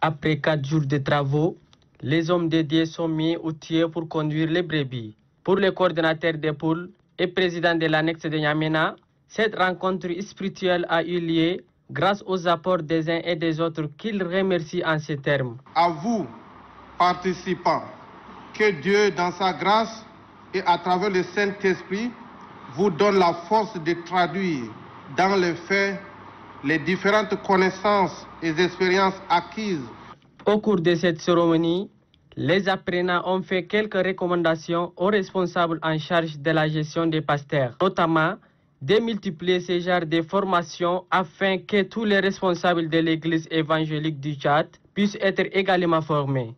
Après quatre jours de travaux, les hommes dédiés sont mis outillés pour conduire les brebis. Pour le coordinateur des poules et président de l'annexe de Yamena, cette rencontre spirituelle a eu lieu grâce aux apports des uns et des autres qu'il remercie en ces termes. À vous, participants, que Dieu, dans sa grâce et à travers le Saint-Esprit, vous donne la force de traduire dans les faits les différentes connaissances et expériences acquises. Au cours de cette cérémonie, les apprenants ont fait quelques recommandations aux responsables en charge de la gestion des pasteurs, notamment démultiplier ce genre de formations afin que tous les responsables de l'église évangélique du Tchad puissent être également formés.